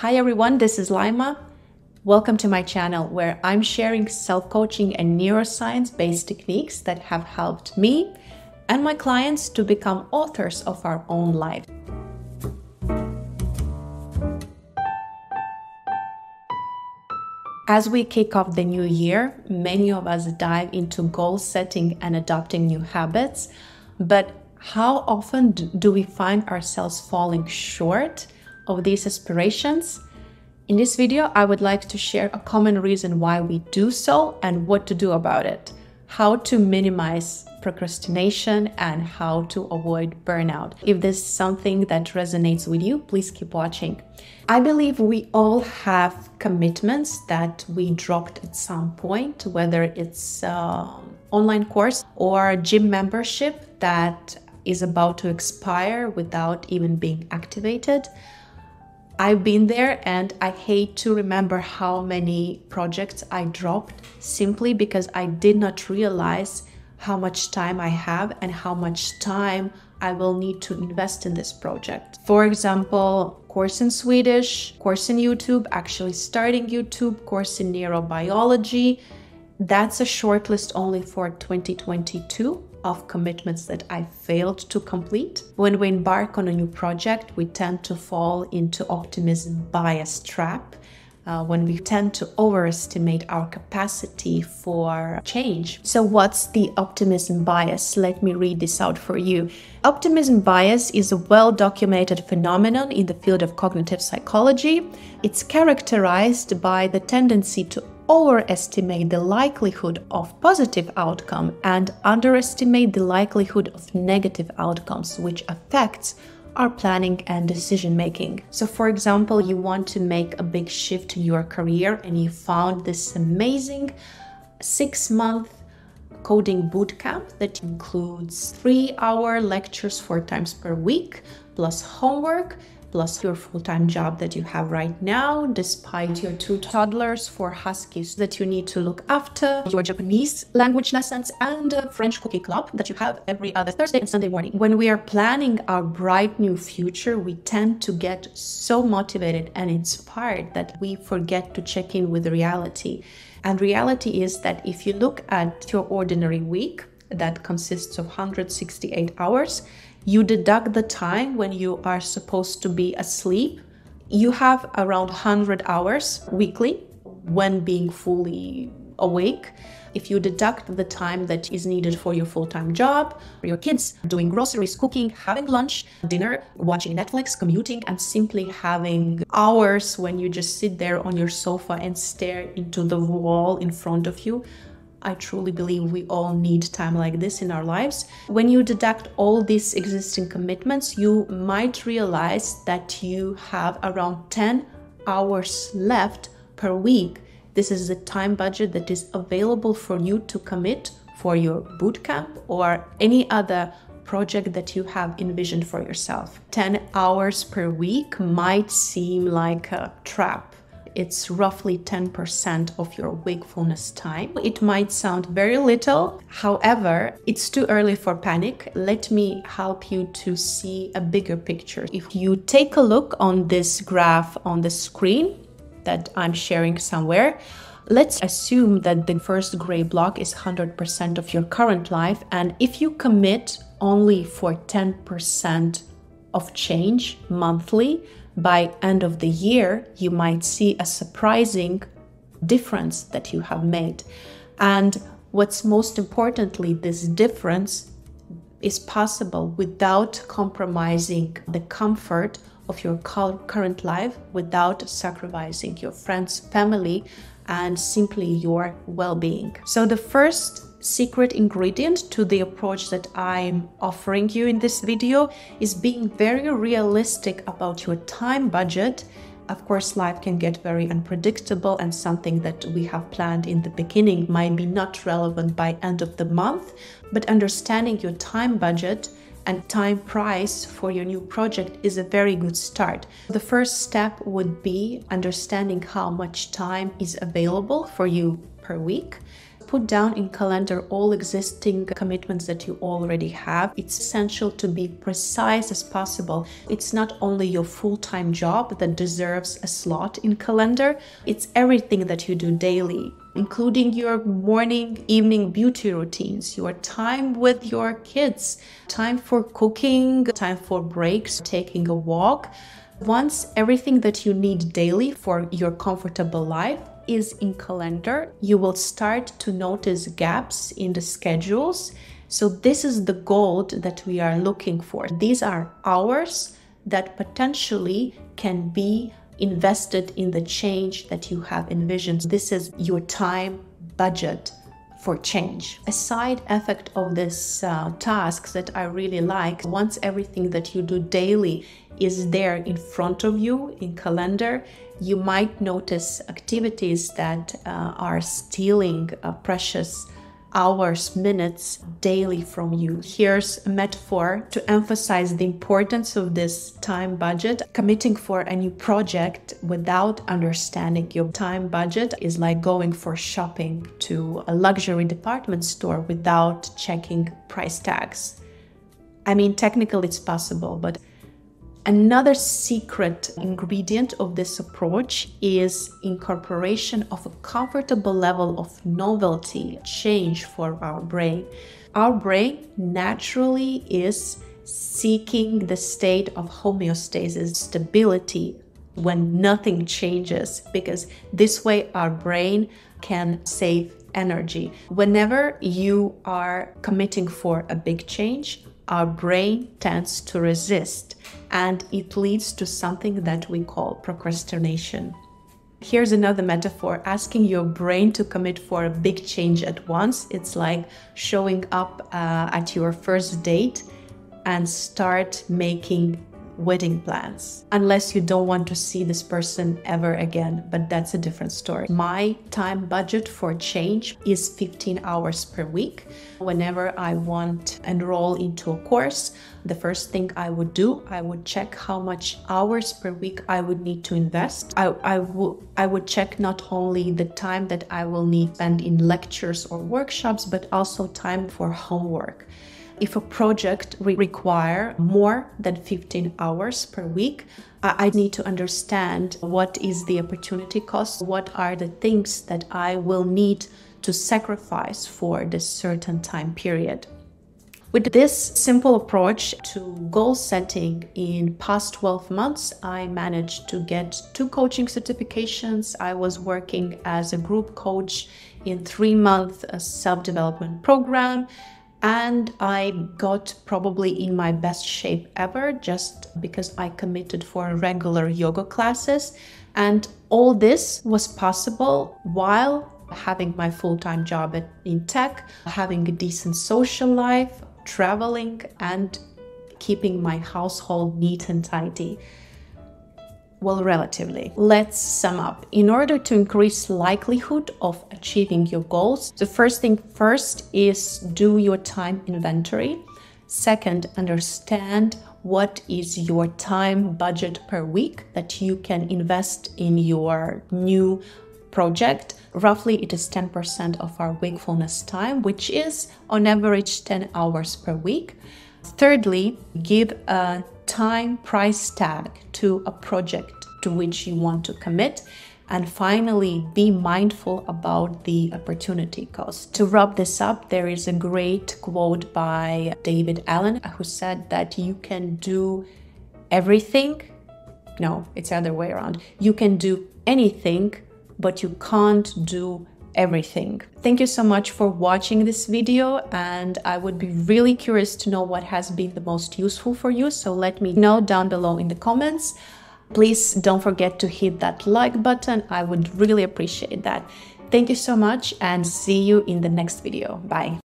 Hi everyone, this is Laima. Welcome to my channel where I'm sharing self coaching and neuroscience based techniques that have helped me and my clients to become authors of our own life. As we kick off the new year, many of us dive into goal setting and adopting new habits. But how often do we find ourselves falling short of these aspirations? In this video, I would like to share a common reason why we do so and what to do about it, how to minimize procrastination and how to avoid burnout. If this is something that resonates with you, please keep watching. I believe we all have commitments that we dropped at some point, whether it's uh, online course or gym membership that is about to expire without even being activated. I've been there and I hate to remember how many projects I dropped simply because I did not realize how much time I have and how much time I will need to invest in this project. For example, course in Swedish, course in YouTube, actually starting YouTube, course in neurobiology. That's a shortlist only for 2022 of commitments that I failed to complete. When we embark on a new project, we tend to fall into optimism bias trap. Uh, when we tend to overestimate our capacity for change. So, what's the optimism bias? Let me read this out for you. Optimism bias is a well documented phenomenon in the field of cognitive psychology. It's characterized by the tendency to overestimate the likelihood of positive outcome and underestimate the likelihood of negative outcomes, which affects our planning and decision making. So, for example, you want to make a big shift in your career and you found this amazing six month coding bootcamp that includes three hour lectures four times per week plus homework plus your full-time job that you have right now, despite your two toddlers, four huskies that you need to look after, your Japanese language lessons, and a French cookie club that you have every other Thursday and Sunday morning. When we are planning our bright new future, we tend to get so motivated and inspired that we forget to check in with reality. And reality is that if you look at your ordinary week, that consists of 168 hours, you deduct the time when you are supposed to be asleep. You have around 100 hours weekly when being fully awake. If you deduct the time that is needed for your full time job, your kids doing groceries, cooking, having lunch, dinner, watching Netflix, commuting, and simply having hours when you just sit there on your sofa and stare into the wall in front of you, I truly believe we all need time like this in our lives. When you deduct all these existing commitments, you might realize that you have around 10 hours left per week. This is the time budget that is available for you to commit for your bootcamp or any other project that you have envisioned for yourself. 10 hours per week might seem like a trap it's roughly 10% of your wakefulness time. It might sound very little, however, it's too early for panic. Let me help you to see a bigger picture. If you take a look on this graph on the screen that I'm sharing somewhere, Let's assume that the first gray block is 100% of your current life, and if you commit only for 10% of change monthly, by end of the year you might see a surprising difference that you have made. And what's most importantly this difference is possible without compromising the comfort of your current life without sacrificing your friends family and simply your well-being. So the first secret ingredient to the approach that I'm offering you in this video is being very realistic about your time budget. Of course, life can get very unpredictable and something that we have planned in the beginning might be not relevant by end of the month, but understanding your time budget and time price for your new project is a very good start. The first step would be understanding how much time is available for you per week put down in calendar all existing commitments that you already have. It's essential to be precise as possible. It's not only your full-time job that deserves a slot in calendar, it's everything that you do daily including your morning, evening beauty routines, your time with your kids, time for cooking, time for breaks, taking a walk. Once everything that you need daily for your comfortable life is in calendar, you will start to notice gaps in the schedules. So this is the gold that we are looking for. These are hours that potentially can be invested in the change that you have envisioned. This is your time budget for change. A side effect of this uh, task that I really like, once everything that you do daily is there in front of you in calendar, you might notice activities that uh, are stealing uh, precious hours, minutes daily from you. Here's a metaphor to emphasize the importance of this time budget. Committing for a new project without understanding your time budget is like going for shopping to a luxury department store without checking price tags. I mean, technically it's possible, but Another secret ingredient of this approach is incorporation of a comfortable level of novelty, change for our brain. Our brain naturally is seeking the state of homeostasis, stability, when nothing changes, because this way our brain can save energy. Whenever you are committing for a big change, our brain tends to resist and it leads to something that we call procrastination. Here's another metaphor asking your brain to commit for a big change at once. It's like showing up uh, at your first date and start making wedding plans unless you don't want to see this person ever again but that's a different story. My time budget for change is 15 hours per week. Whenever i want to enroll into a course the first thing i would do i would check how much hours per week i would need to invest. I, I, w- I would check not only the time that i will need spend in lectures or workshops but also time for homework if a project re require more than 15 hours per week, I need to understand what is the opportunity cost, what are the things that I will need to sacrifice for this certain time period. With this simple approach to goal setting in past 12 months, I managed to get two coaching certifications. I was working as a group coach in three month uh, self-development program and I got probably in my best shape ever just because I committed for regular yoga classes. And all this was possible while having my full time job in tech, having a decent social life, traveling, and keeping my household neat and tidy. Well, relatively. Let's sum up. In order to increase likelihood of achieving your goals, the first thing first is do your time inventory. Second, understand what is your time budget per week that you can invest in your new project. Roughly, it is 10% of our wakefulness time, which is on average 10 hours per week. Thirdly, give a time price tag to a project to which you want to commit. And finally, be mindful about the opportunity cost. To wrap this up, there is a great quote by David Allen who said that you can do everything. No, it's the other way around. You can do anything, but you can't do everything. Thank you so much for watching this video and I would be really curious to know what has been the most useful for you. So let me know down below in the comments. Please don't forget to hit that like button. I would really appreciate that. Thank you so much and see you in the next video. Bye.